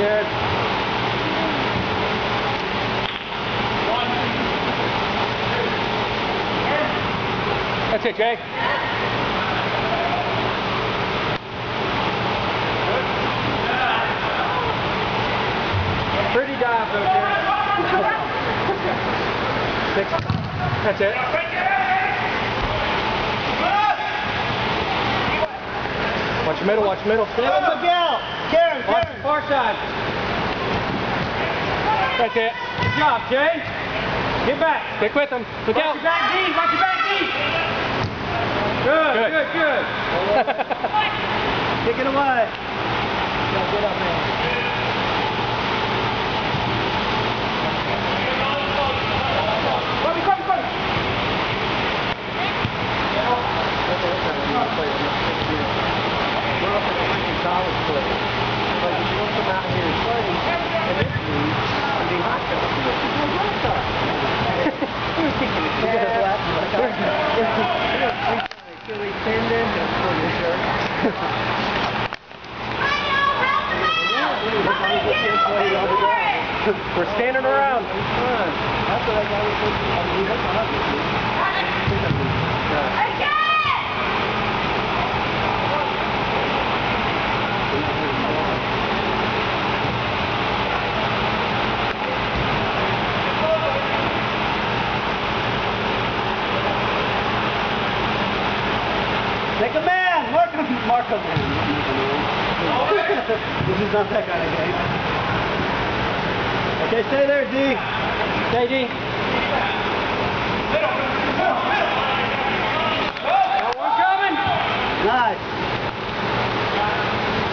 Good. That's it, Jay. Pretty dive though, Jay. Six. That's it. Watch middle, watch middle. Stay with Miguel. Karen, Watch Karen. the far side. That's it. Good job, Jay. Get back. Stick with him. Look Watch out. your back knees, watch your back knees. Good, Good, good, good. Kick it away. Get up, man. We're standing around. Mark this is not that kind of game. Okay, stay there, D. Stay D. Got one coming. Nice.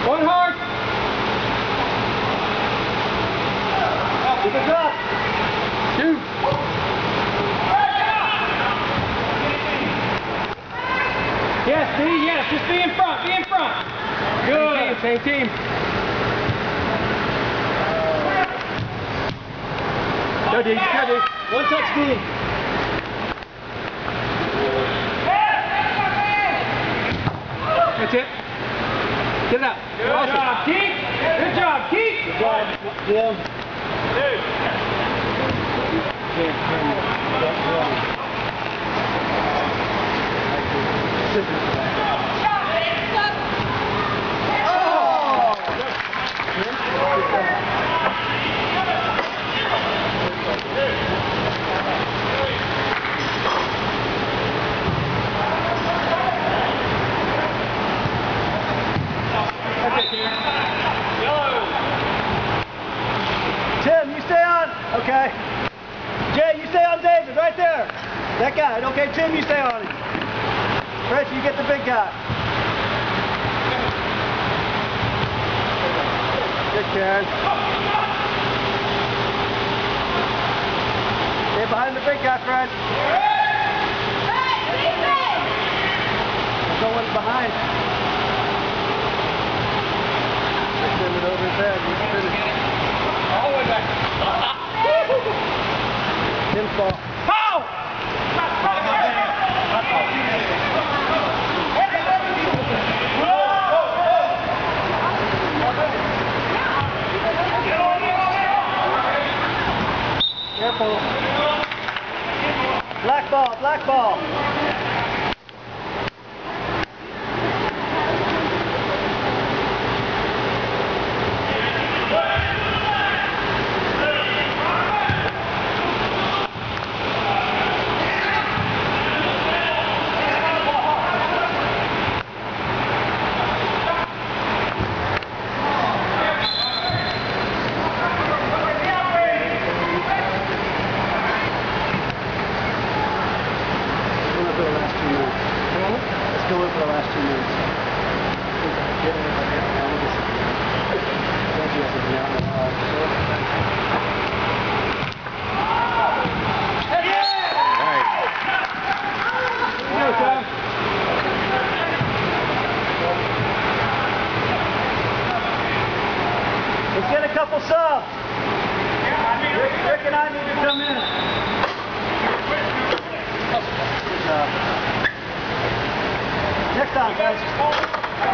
One hard. Same team. Go D, go D. One touch D. That's it. Get it out. Good Awesome. job, Keith. Good job, Keith. Good job, Jim. Tim, you stay on. Okay. Jay, you stay on David, right there. That guy. Okay, Tim, you stay on him. Rich, you get the big guy. Good, Karen. Stay behind the big guy, Fred. Black ball, black ball. Let's go in for the last two minutes. Let's go in for the last two minutes. Get everybody out. Now we'll just- Reggie has to be out in the hall. Go, Tom. Let's get a couple subs. Rick, Rick and I need to come in. Next time, guys.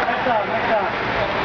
Next time, next time.